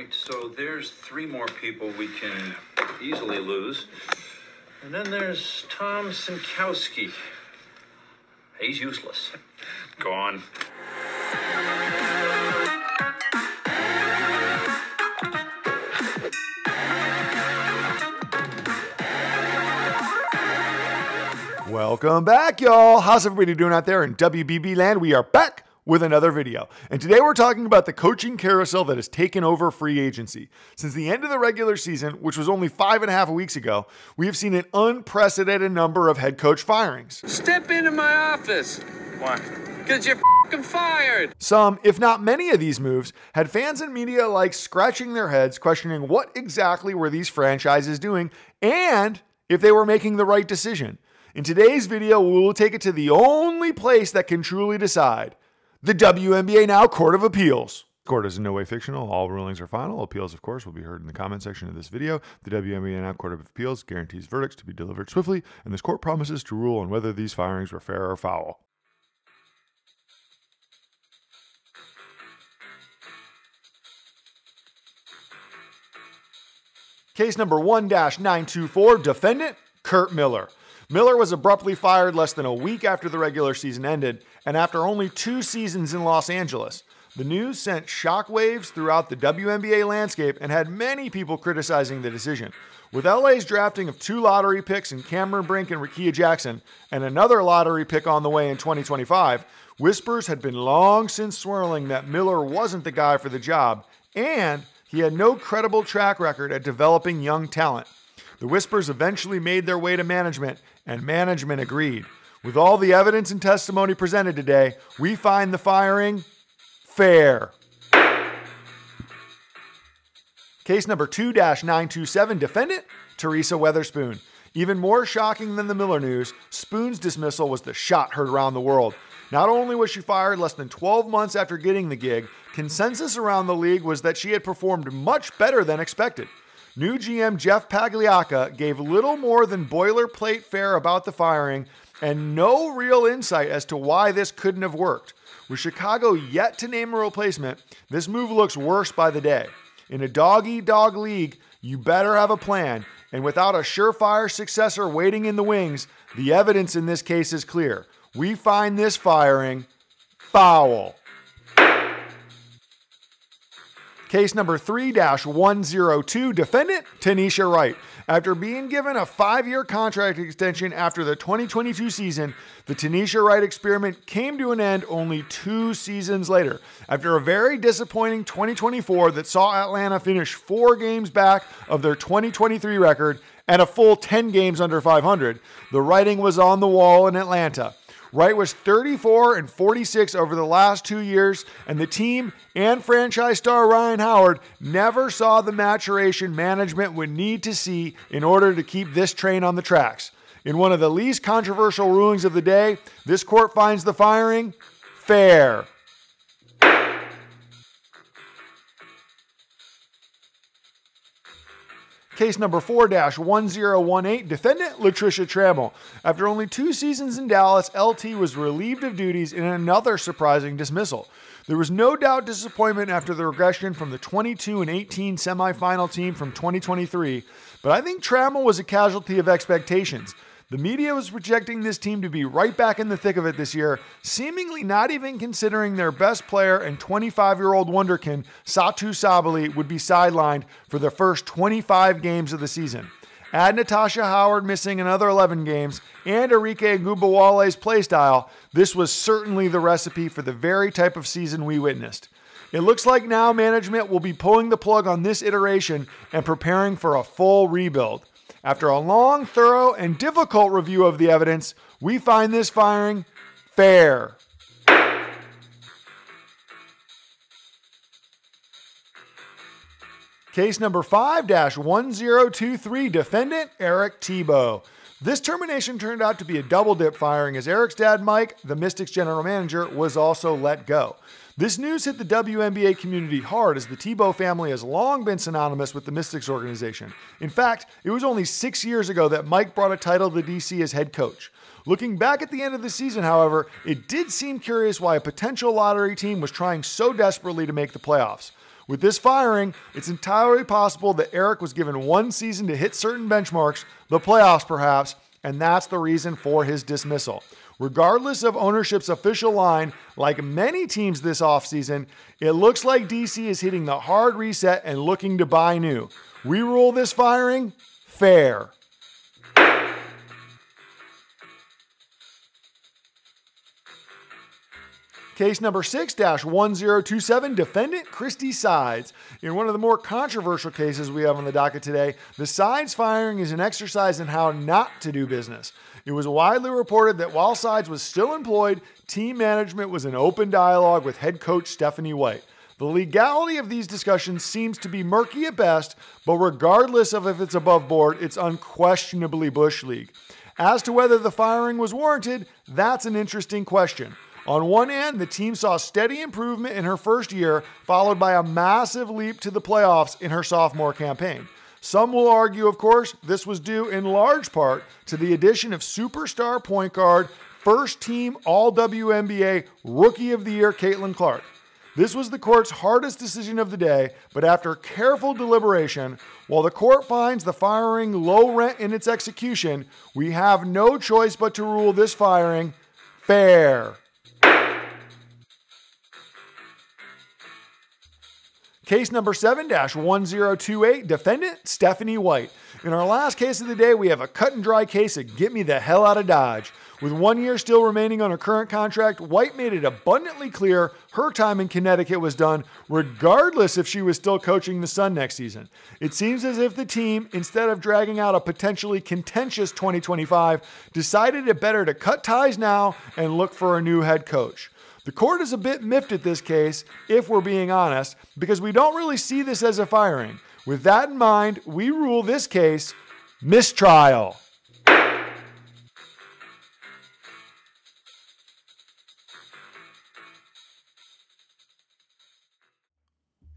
right, so there's three more people we can easily lose. And then there's Tom Sinkowski. He's useless. Gone. Welcome back, y'all. How's everybody doing out there in WBB land? We are back with another video. And today we're talking about the coaching carousel that has taken over free agency. Since the end of the regular season, which was only five and a half weeks ago, we have seen an unprecedented number of head coach firings. Step into my office. Why? Because you're fing fired. Some, if not many of these moves, had fans and media alike scratching their heads, questioning what exactly were these franchises doing and if they were making the right decision. In today's video, we will take it to the only place that can truly decide the WNBA Now Court of Appeals. Court is in no way fictional. All rulings are final. Appeals, of course, will be heard in the comment section of this video. The WNBA Now Court of Appeals guarantees verdicts to be delivered swiftly, and this court promises to rule on whether these firings were fair or foul. Case number 1 924, defendant Kurt Miller. Miller was abruptly fired less than a week after the regular season ended, and after only two seasons in Los Angeles. The news sent shockwaves throughout the WNBA landscape and had many people criticizing the decision. With LA's drafting of two lottery picks in Cameron Brink and Rickea Jackson, and another lottery pick on the way in 2025, whispers had been long since swirling that Miller wasn't the guy for the job, and he had no credible track record at developing young talent. The whispers eventually made their way to management, and management agreed. With all the evidence and testimony presented today, we find the firing fair. Case number 2 927, defendant Teresa Weatherspoon. Even more shocking than the Miller news, Spoon's dismissal was the shot heard around the world. Not only was she fired less than 12 months after getting the gig, consensus around the league was that she had performed much better than expected. New GM Jeff Pagliocca gave little more than boilerplate fare about the firing and no real insight as to why this couldn't have worked. With Chicago yet to name a replacement, this move looks worse by the day. In a dog eat dog league, you better have a plan, and without a surefire successor waiting in the wings, the evidence in this case is clear. We find this firing foul. Case number 3 102, defendant Tanisha Wright. After being given a five year contract extension after the 2022 season, the Tanisha Wright experiment came to an end only two seasons later. After a very disappointing 2024 that saw Atlanta finish four games back of their 2023 record and a full 10 games under 500, the writing was on the wall in Atlanta. Wright was 34 and 46 over the last two years, and the team and franchise star Rhyne Howard never saw the maturation management would need to see in order to keep this train on the tracks. In one of the least controversial rulings of the day, this court finds the firing fair. Case number 4 1018, defendant Latricia Trammell. After only two seasons in Dallas, LT was relieved of duties in another surprising dismissal. There was no doubt disappointment after the regression from the 22 and 18 semifinal team from 2023, but I think Trammell was a casualty of expectations. The media was projecting this team to be right back in the thick of it this year, seemingly not even considering their best player and 25 year old wonderkin, Satou Sabally, would be sidelined for the first 25 games of the season. Add Natasha Howard missing another 11 games and Arike Ogunbowale's playstyle, this was certainly the recipe for the very type of season we witnessed. It looks like now management will be pulling the plug on this iteration and preparing for a full rebuild. After a long, thorough, and difficult review of the evidence, we find this firing fair. Case number 5 1023, defendant Eric Thibault. This termination turned out to be a double dip firing as Eric's dad, Mike, the Mystics general manager, was also let go. This news hit the WNBA community hard as the Thibault family has long been synonymous with the Mystics organization. In fact, it was only six years ago that Mike brought a title to DC as head coach. Looking back at the end of the season, however, it did seem curious why a potential lottery team was trying so desperately to make the playoffs. With this firing, it's entirely possible that Eric was given one season to hit certain benchmarks, the playoffs perhaps, and that's the reason for his dismissal. Regardless of ownership's official line, like many teams this offseason, it looks like DC is hitting the hard reset and looking to buy new. We rule this firing fair. Case number 6 1027, defendant Christy Sides. In one of the more controversial cases we have on the docket today, the Sides firing is an exercise in how not to do business. It was widely reported that while Sides was still employed, team management was in open dialogue with head coach Stephanie White. The legality of these discussions seems to be murky at best, but regardless of if it's above board, it's unquestionably Bush League. As to whether the firing was warranted, that's an interesting question. On one end, the team saw steady improvement in her first year, followed by a massive leap to the playoffs in her sophomore campaign. Some will argue, of course, this was due in large part to the addition of superstar point guard, first team All WNBA Rookie of the Year Caitlin Clark. This was the court's hardest decision of the day, but after careful deliberation, while the court finds the firing low rent in its execution, we have no choice but to rule this firing fair. Case number 7 1028, defendant Stephanie White. In our last case of the day, we have a cut and dry case of get me the hell out of Dodge. With one year still remaining on her current contract, White made it abundantly clear her time in Connecticut was done, regardless if she was still coaching the Sun next season. It seems as if the team, instead of dragging out a potentially contentious 2025, decided it better to cut ties now and look for a new head coach. The court is a bit miffed at this case, if we're being honest, because we don't really see this as a firing. With that in mind, we rule this case mistrial.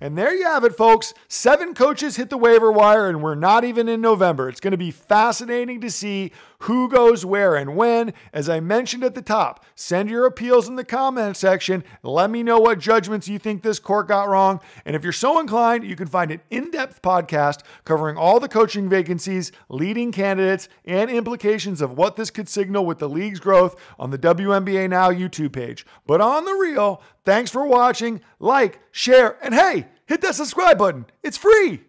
And there you have it, folks. Seven coaches hit the waiver wire, and we're not even in November. It's going to be fascinating to see who goes where and when. As I mentioned at the top, send your appeals in the comment section. Let me know what judgments you think this court got wrong. And if you're so inclined, you can find an in depth podcast covering all the coaching vacancies, leading candidates, and implications of what this could signal with the league's growth on the WNBA Now YouTube page. But on the real, thanks for watching. Like, share, and hey, hit that subscribe button. It's free.